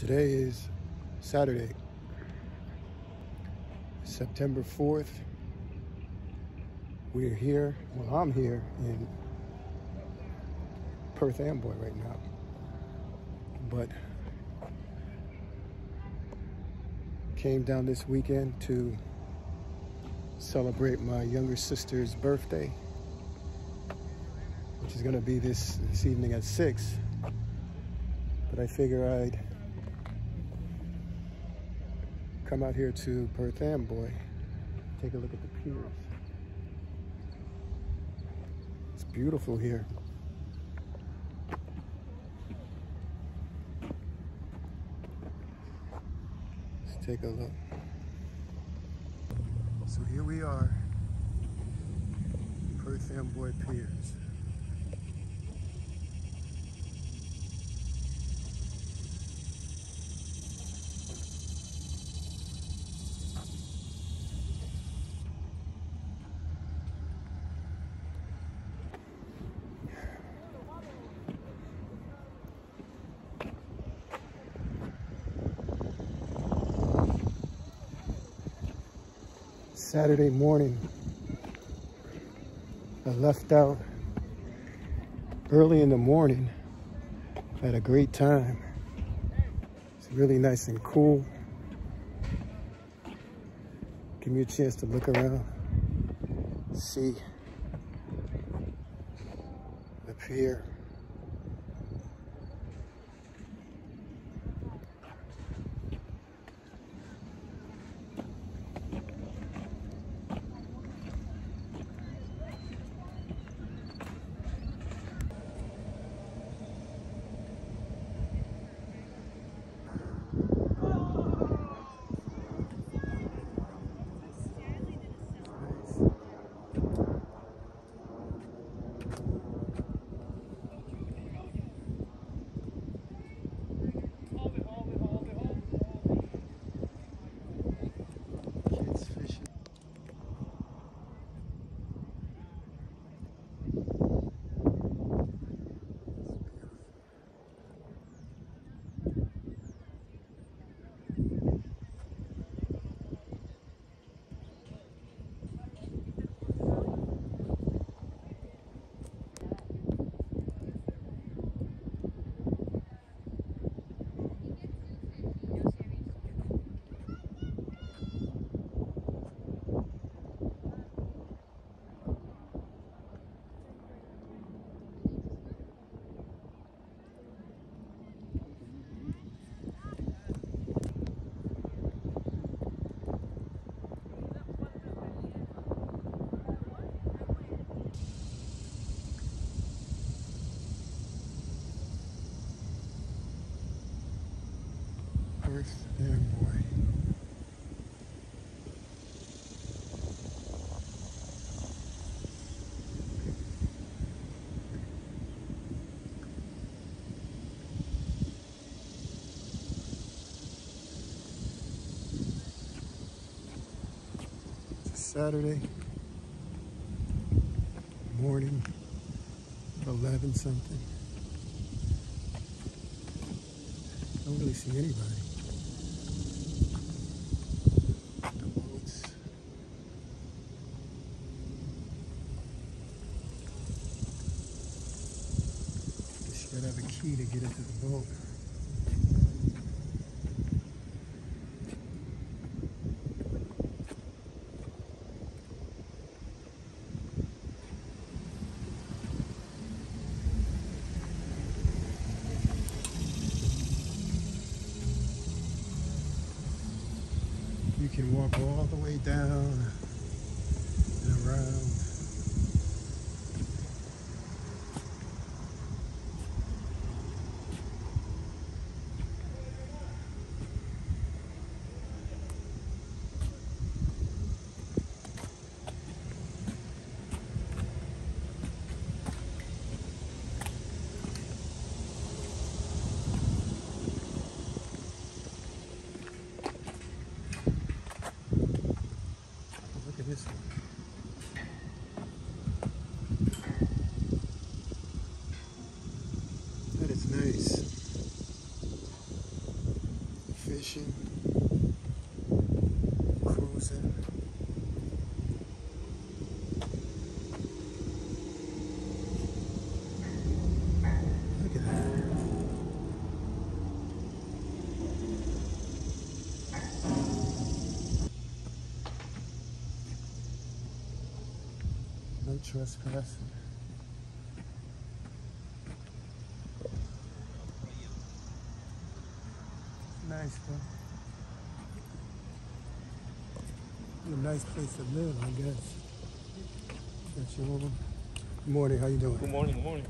Today is Saturday, September 4th. We're here, well, I'm here in Perth Amboy right now. But came down this weekend to celebrate my younger sister's birthday, which is gonna be this, this evening at six. But I figure I'd come out here to Perth Amboy, take a look at the piers. It's beautiful here. Let's take a look. So here we are, Perth Amboy Piers. Saturday morning. I left out early in the morning. Had a great time. It's really nice and cool. Give me a chance to look around, see the pier. Kids fishing. It's a Saturday morning, 11 something. Don't really see anybody. The boats. Have a key to get into the boat. You can walk all the way down this one. That is nice. Fishing. No trespassing. Nice. A nice place to live, I guess. Got your. Good morning. How you doing? Good morning, good morning.